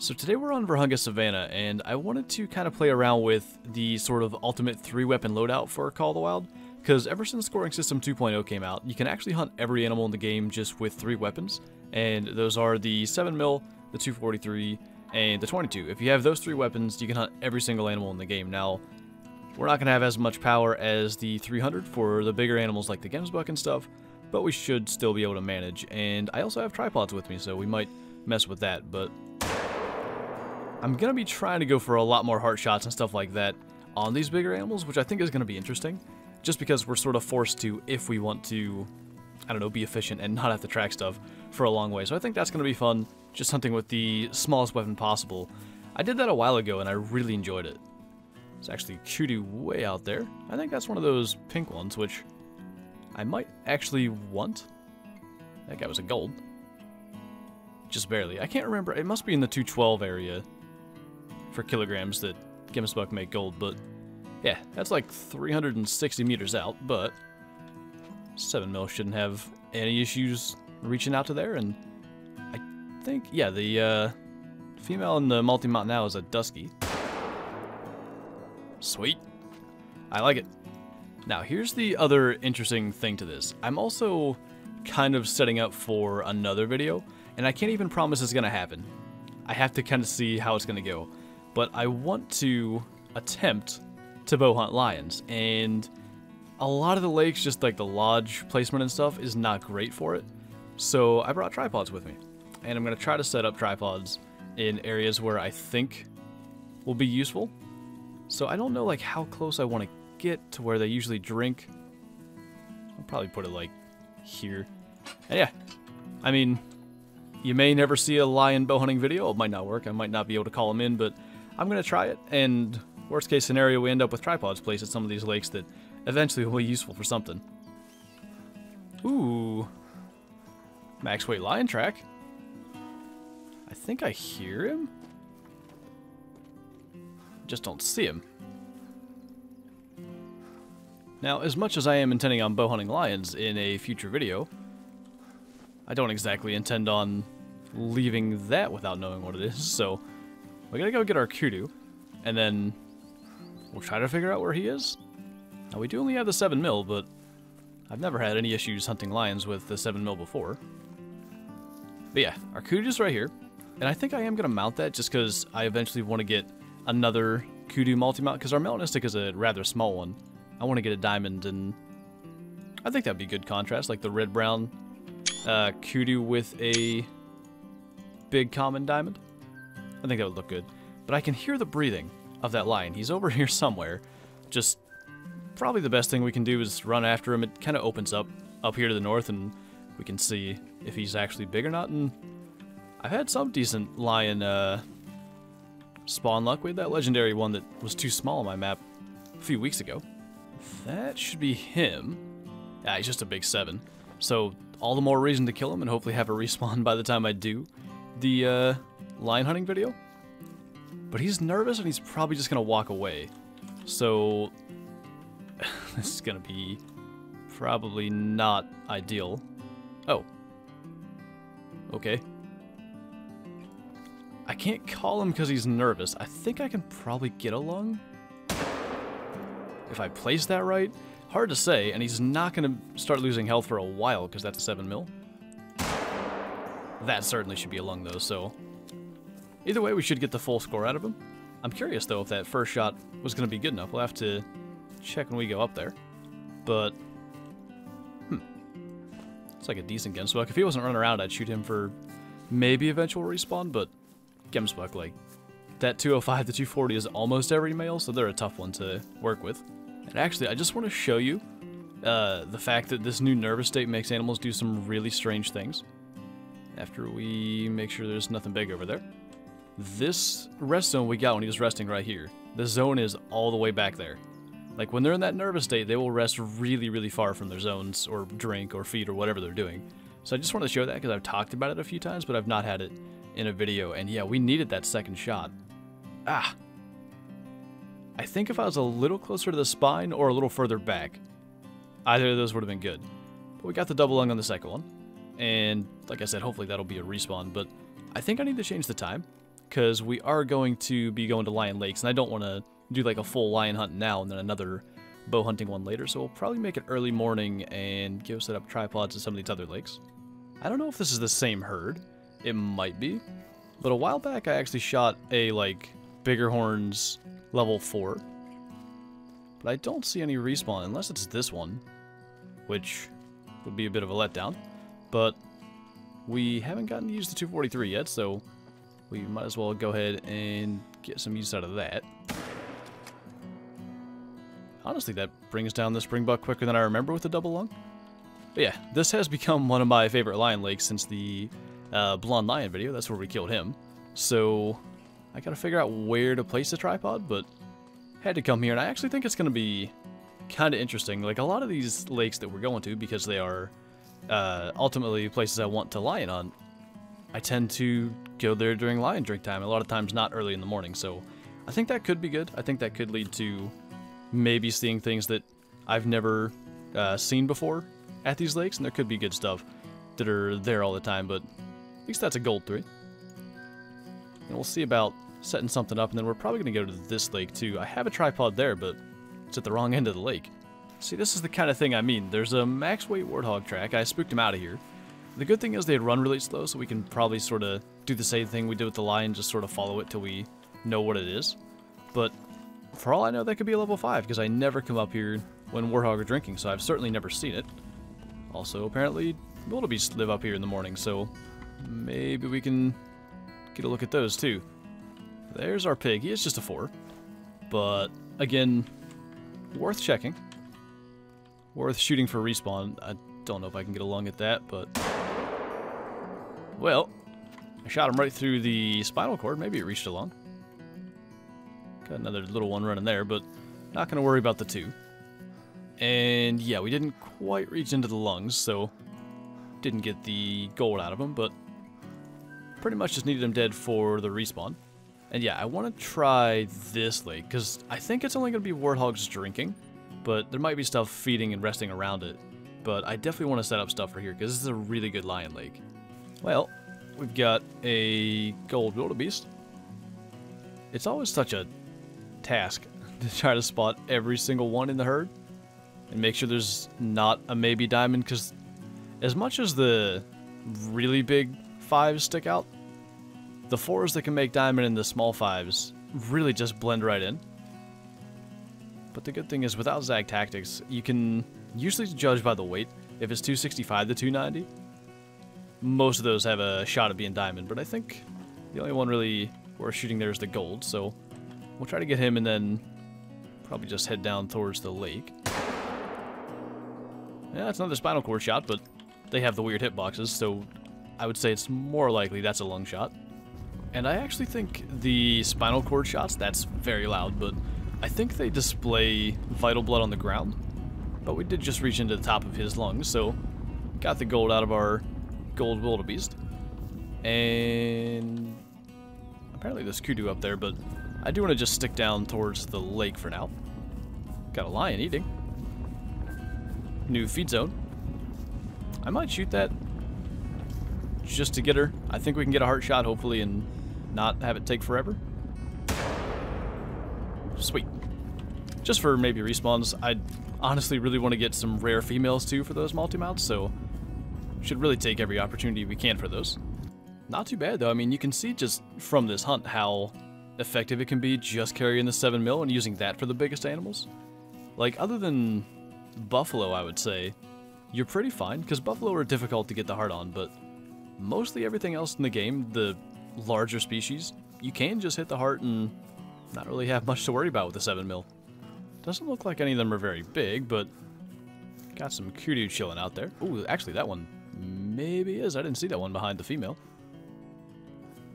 So today we're on Vurhonga Savanna, and I wanted to kind of play around with the sort of ultimate three-weapon loadout for Call of the Wild, because ever since Scoring System 2.0 came out, you can actually hunt every animal in the game just with three weapons, and those are the 7mm, the 243, and the 22. If you have those three weapons, you can hunt every single animal in the game. Now, we're not going to have as much power as the 300 for the bigger animals like the Gemsbuck and stuff, but we should still be able to manage. And I also have tripods with me, so we might mess with that, but I'm going to be trying to go for a lot more heart shots and stuff like that on these bigger animals, which I think is going to be interesting, just because we're sort of forced to if we want to, I don't know, be efficient and not have to track stuff for a long way. So I think that's going to be fun, just hunting with the smallest weapon possible. I did that a while ago, and I really enjoyed it. It's actually kudu way out there. I think that's one of those pink ones, which I might actually want. That guy was a gold. Just barely. I can't remember. It must be in the 212 area for kilograms that Gemsbuck make gold, but yeah, that's like 360 meters out, but 7 mil shouldn't have any issues reaching out to there, and I think, yeah, the uh, female in the multi-mount now is a Dusky. Sweet. I like it. Now, here's the other interesting thing to this. I'm also kind of setting up for another video, and I can't even promise it's going to happen. I have to kind of see how it's going to go. But I want to attempt to bow hunt lions, and a lot of the lakes, just like the lodge placement and stuff, is not great for it. So I brought tripods with me, and I'm going to try to set up tripods in areas where I think will be useful. So I don't know like how close I want to get to where they usually drink. I'll probably put it like here. And yeah, I mean, you may never see a lion bow hunting video. It might not work. I might not be able to call them in, but I'm going to try it. And worst case scenario, we end up with tripods placed at some of these lakes that eventually will be useful for something. Ooh. Max weight lion track. I think I hear him. Just don't see him. Now, as much as I am intending on bow hunting lions in a future video, I don't exactly intend on leaving that without knowing what it is, so we gotta go get our kudu, and then we'll try to figure out where he is. Now, we do only have the 7 mil, but I've never had any issues hunting lions with the 7 mil before. But yeah, our kudu's right here, and I think I am gonna mount that just because I eventually want to get another kudu multi-mount, because our melanistic is a rather small one. I want to get a diamond, and I think that'd be good contrast, like the red-brown uh, kudu with a big common diamond. I think that would look good. But I can hear the breathing of that lion. He's over here somewhere. Just probably the best thing we can do is run after him. It kind of opens up up here to the north, and we can see if he's actually big or not. And I've had some decent lion uh, spawn luck. We had that legendary one that was too small on my map a few weeks ago. That should be him. Yeah, he's just a big seven. So all the more reason to kill him and hopefully have a respawn by the time I do the uh, lion hunting video. But he's nervous and he's probably just to walk away. So this is to be probably not ideal. Oh. Okay. I can't call him because he's nervous. I think I can probably get along if I place that right. Hard to say, and he's not to start losing health for a while because that's a 7 mil. That certainly should be a lung though, so... Either way, we should get the full score out of him. I'm curious though if that first shot was going to be good enough. We'll have to check when we go up there. But... Hmm. It's like a decent Gemsbuck. If he wasn't running around, I'd shoot him for maybe eventual respawn, but Gemsbuck, like, that 205 to 240 is almost every male, so they're a tough one to work with. And actually, I just want to show you uh, the fact that this new nervous state makes animals do some really strange things. After we make sure there's nothing big over there. This rest zone we got when he was resting right here. The zone is all the way back there. Like when they're in that nervous state, they will rest really, really far from their zones or drink or feed or whatever they're doing. So I just wanted to show that because I've talked about it a few times, but I've not had it in a video. And yeah, we needed that second shot. Ah, I think if I was a little closer to the spine or a little further back, either of those would have been good. But we got the double lung on the second one. And like I said, hopefully that'll be a respawn. But I think I need to change the time because we are going to be going to Lion Lakes, and I don't want to do like a full lion hunt now and then another bow hunting one later, so we'll probably make it early morning and go set up tripods at some of these other lakes. I don't know if this is the same herd. It might be. But a while back, I actually shot a, like, bigger horns level 4. But I don't see any respawn, unless it's this one. Which would be a bit of a letdown. But we haven't gotten to use the 243 yet, so we might as well go ahead and get some use out of that. Honestly, that brings down the springbuck quicker than I remember with the double lung. But yeah, this has become one of my favorite lion lakes since the uh, Blonde Lion video. That's where we killed him. So I gotta figure out where to place the tripod, but had to come here. And I actually think it's gonna be kind of interesting. Like a lot of these lakes that we're going to, because they are uh, ultimately places I want to lion on, I tend to go there during lion drink time. A lot of times not early in the morning. So I think that could be good. I think that could lead to maybe seeing things that I've never uh, seen before at these lakes, and there could be good stuff that are there all the time, but at least that's a gold 3. And we'll see about setting something up, and then we're probably going to go to this lake too. I have a tripod there, but it's at the wrong end of the lake. See, this is the kind of thing I mean. There's a max weight warthog track. I spooked him out of here. The good thing is they run really slow, so we can probably sort of do the same thing we did with the lion, just sort of follow it till we know what it is. But for all I know, that could be a level 5, because I never come up here when Warthog are drinking, so I've certainly never seen it. Also, apparently, wildebeest live up here in the morning, so maybe we can get a look at those too. There's our pig. He is just a 4. But, again, worth checking. Worth shooting for respawn. I don't know if I can get along at that, but... Well, I shot him right through the spinal cord. Maybe it reached a lung. Got another little one running there, but not going to worry about the two. And yeah, we didn't quite reach into the lungs, so didn't get the gold out of them, but pretty much just needed him dead for the respawn. And yeah, I want to try this lake, because I think it's only going to be warthogs drinking, but there might be stuff feeding and resting around it. But I definitely want to set up stuff for here, because this is a really good lion lake. Well, we've got a gold wildebeest. It's always such a task to try to spot every single one in the herd and make sure there's not a maybe diamond because as much as the really big fives stick out, the fours that can make diamond and the small fives really just blend right in. But the good thing is without Zag Tactics, you can usually judge by the weight. If it's 265 to 290, most of those have a shot at being diamond, but I think the only one really worth shooting there is the gold, so We'll try to get him and then probably just head down towards the lake. Yeah, it's another spinal cord shot, but they have the weird hitboxes, so I would say it's more likely that's a lung shot. And I actually think the spinal cord shots, that's very loud, but I think they display vital blood on the ground. But we did just reach into the top of his lungs, so got the gold out of our gold wildebeest. And apparently there's kudu up there, but I do want to just stick down towards the lake for now. Got a lion eating. New feed zone. I might shoot that just to get her. I think we can get a heart shot, hopefully, and not have it take forever. Sweet. Just for maybe respawns, I honestly really want to get some rare females, too, for those multi-mounts, so should really take every opportunity we can for those. Not too bad, though. I mean, you can see just from this hunt how effective it can be just carrying the 7 mil and using that for the biggest animals. Like, other than buffalo, I would say, you're pretty fine, because buffalo are difficult to get the heart on, but mostly everything else in the game, the larger species, you can just hit the heart and not really have much to worry about with the 7 mil. Doesn't look like any of them are very big, but got some kudu chilling out there. Ooh, actually that one maybe is. I didn't see that one behind the female.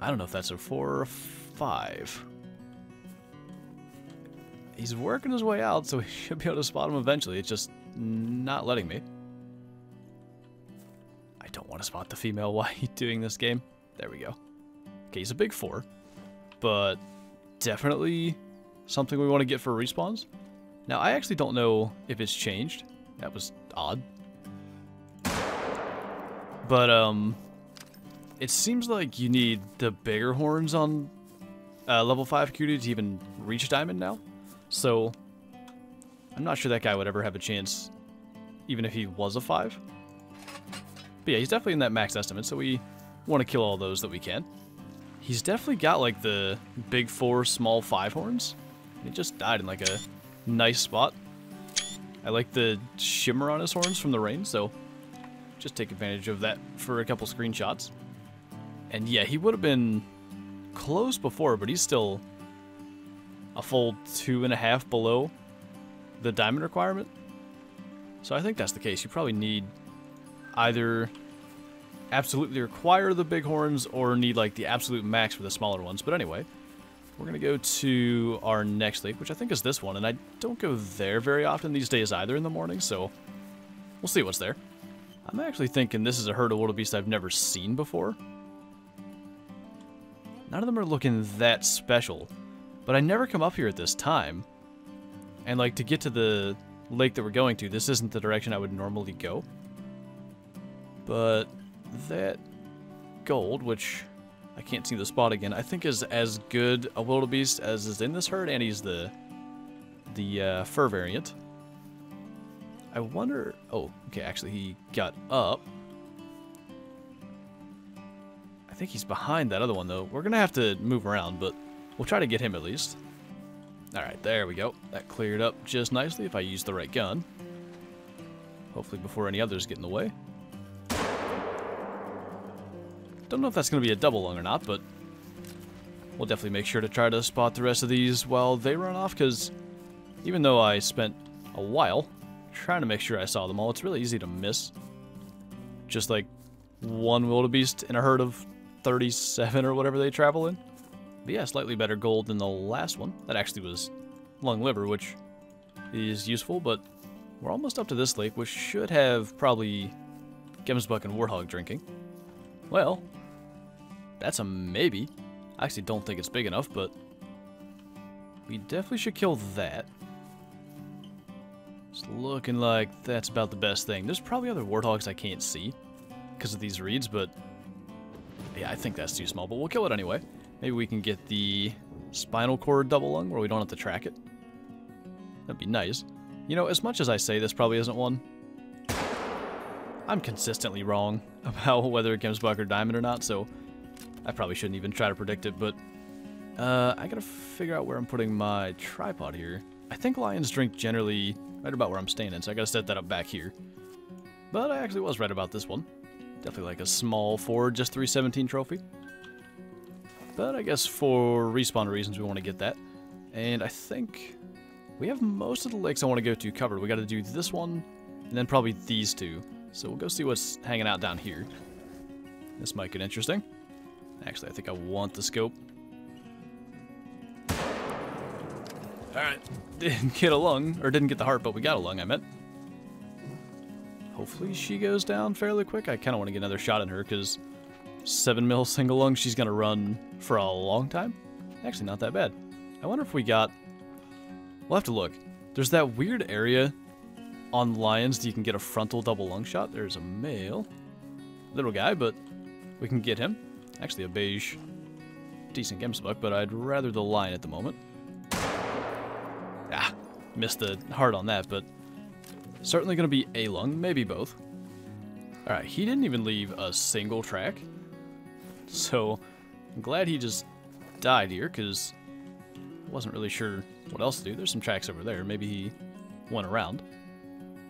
I don't know if that's a 4 or a five. He's working his way out, so we should be able to spot him eventually. It's just not letting me. I don't want to spot the female while he's doing this game. There we go. Okay, he's a big four, but definitely something we want to get for respawns. Now, I actually don't know if it's changed. That was odd. But, um, it seems like you need the bigger horns on uh, level 5 acuity to even reach diamond now. So, I'm not sure that guy would ever have a chance, even if he was a 5. But yeah, he's definitely in that max estimate, so we want to kill all those that we can. He's definitely got like the big 4, small 5 horns. He just died in like a nice spot. I like the shimmer on his horns from the rain, so just take advantage of that for a couple screenshots. And yeah, he would have been close before, but he's still a full two and a half below the diamond requirement. So I think that's the case. You probably need either absolutely require the big horns or need like the absolute max for the smaller ones. But anyway, we're going to go to our next lake, which I think is this one. And I don't go there very often these days either in the morning, so we'll see what's there. I'm actually thinking this is a herd of wildebeest I've never seen before. None of them are looking that special, but I never come up here at this time. And like to get to the lake that we're going to, this isn't the direction I would normally go. But that gold, which I can't see the spot again, I think is as good a wildebeest as is in this herd, and he's the the uh, fur variant. I wonder... Oh, okay, actually he got up. I think he's behind that other one, though. We're going to have to move around, but we'll try to get him at least. Alright, there we go. That cleared up just nicely if I use the right gun. Hopefully before any others get in the way. Don't know if that's going to be a double lung or not, but we'll definitely make sure to try to spot the rest of these while they run off, because even though I spent a while trying to make sure I saw them all, it's really easy to miss. Just like one wildebeest in a herd of 37 or whatever they travel in. But yeah, slightly better gold than the last one. That actually was lung liver, which is useful, but we're almost up to this lake, which should have probably Gemsbuck and Warthog drinking. Well, that's a maybe. I actually don't think it's big enough, but we definitely should kill that. It's looking like that's about the best thing. There's probably other warthogs I can't see because of these reeds, but yeah, I think that's too small, but we'll kill it anyway. Maybe we can get the spinal cord double lung where we don't have to track it. That'd be nice. You know, as much as I say this probably isn't one, I'm consistently wrong about whether it comes or diamond or not, so I probably shouldn't even try to predict it, but uh, I gotta figure out where I'm putting my tripod here. I think lions drink generally right about where I'm standing, so I gotta set that up back here. But I actually was right about this one. Definitely like a small Ford, just 317 trophy. But I guess for respawn reasons we want to get that. And I think we have most of the lakes I want to go to covered. We got to do this one, and then probably these two. So we'll go see what's hanging out down here. This might get interesting. Actually, I think I want the scope. Alright, didn't get a lung, or didn't get the heart, but we got a lung, I meant. Hopefully she goes down fairly quick. I kind of want to get another shot in her, because 7 mil single lung, she's going to run for a long time. Actually, not that bad. I wonder if we got... We'll have to look. There's that weird area on lions that you can get a frontal double lung shot. There's a male. Little guy, but we can get him. Actually, a beige. Decent Gemsbuck, but I'd rather the lion at the moment. Missed the heart on that, but certainly going to be a lung, maybe both. Alright, he didn't even leave a single track. So, I'm glad he just died here, because I wasn't really sure what else to do. There's some tracks over there. Maybe he went around.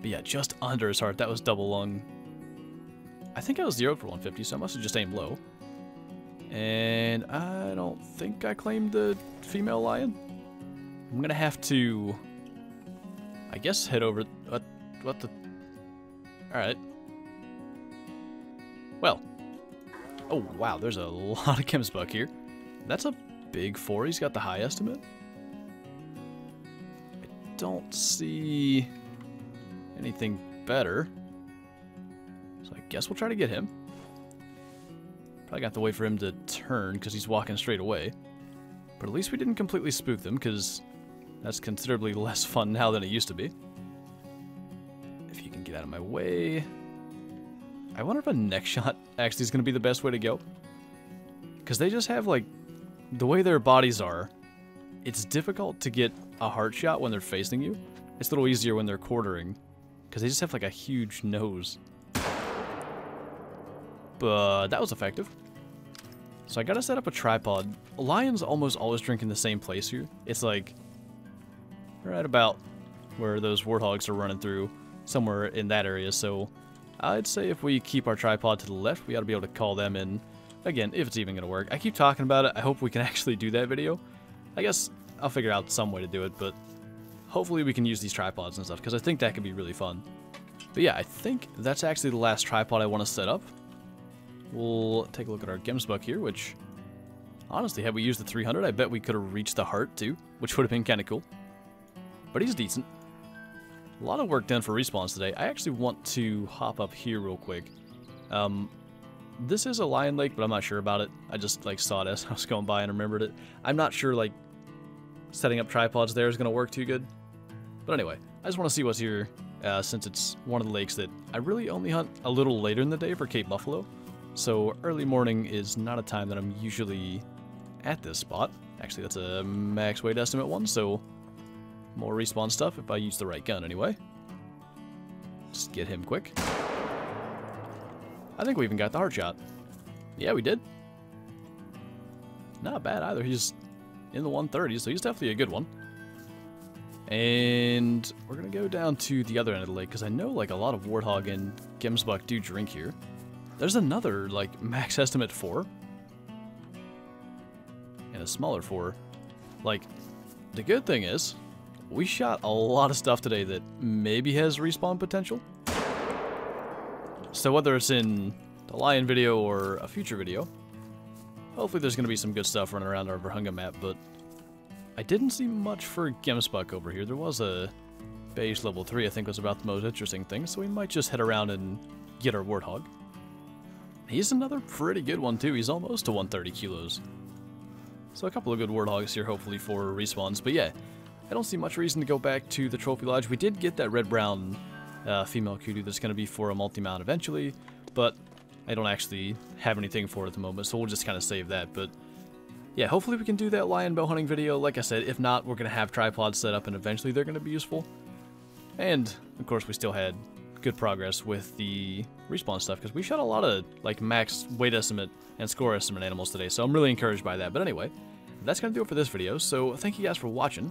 But yeah, just under his heart. That was double lung. I think I was zeroed for 150, so I must have just aimed low. And I don't think I claimed the female lion. I'm going to have to, I guess, head over... What, what the... Alright. Well. Oh, wow, there's a lot of Gemsbuck here. That's a big four. He's got the high estimate. I don't see anything better. So I guess we'll try to get him. Probably got to wait for him to turn because he's walking straight away. But at least we didn't completely spook them because that's considerably less fun now than it used to be. If you can get out of my way. I wonder if a neck shot actually is going to be the best way to go. Because they just have like the way their bodies are, it's difficult to get a heart shot when they're facing you. It's a little easier when they're quartering, because they just have like a huge nose. But that was effective. So I gotta set up a tripod. Lions almost always drink in the same place here. It's like right about where those warthogs are running through, somewhere in that area. So I'd say if we keep our tripod to the left, we ought to be able to call them in. Again, if it's even going to work. I keep talking about it. I hope we can actually do that video. I guess I'll figure out some way to do it, but hopefully we can use these tripods and stuff, because I think that could be really fun. But yeah, I think that's actually the last tripod I want to set up. We'll take a look at our Gemsbuck here, which, honestly, had we used the 300, I bet we could have reached the heart, too, which would have been kind of cool. But he's decent. A lot of work done for respawns today. I actually want to hop up here real quick. Um, this is a lion lake, but I'm not sure about it. I just like saw it as I was going by and remembered it. I'm not sure like setting up tripods there is going to work too good. But anyway, I just want to see what's here uh, since it's one of the lakes that I really only hunt a little later in the day for Cape Buffalo. So early morning is not a time that I'm usually at this spot. Actually, that's a max weight estimate one, so more respawn stuff if I use the right gun anyway. Just get him quick. I think we even got the heart shot. Yeah, we did. Not bad either. He's in the 130s, so he's definitely a good one. And we're going to go down to the other end of the lake, because I know like a lot of Warthog and Gemsbuck do drink here. There's another, like, max estimate 4. And a smaller 4. Like, the good thing is, we shot a lot of stuff today that maybe has respawn potential. So whether it's in the Lion video or a future video, hopefully there's going to be some good stuff running around our Vurhonga map, but I didn't see much for Gemsbuck over here. There was a base level 3 I think was about the most interesting thing, so we might just head around and get our Warthog. He's another pretty good one too, he's almost to 130 kilos. So a couple of good Warthogs here hopefully for respawns, but yeah, I don't see much reason to go back to the Trophy Lodge. We did get that red-brown uh, female kudu that's going to be for a multi-mount eventually, but I don't actually have anything for it at the moment, so we'll just kind of save that. But yeah, hopefully we can do that lion bow hunting video. Like I said, if not, we're going to have tripods set up and eventually they're going to be useful. And, of course, we still had good progress with the respawn stuff because we shot a lot of like max weight estimate and score estimate animals today, so I'm really encouraged by that. But anyway, that's going to do it for this video, so thank you guys for watching,